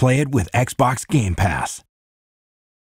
Play it with Xbox Game Pass.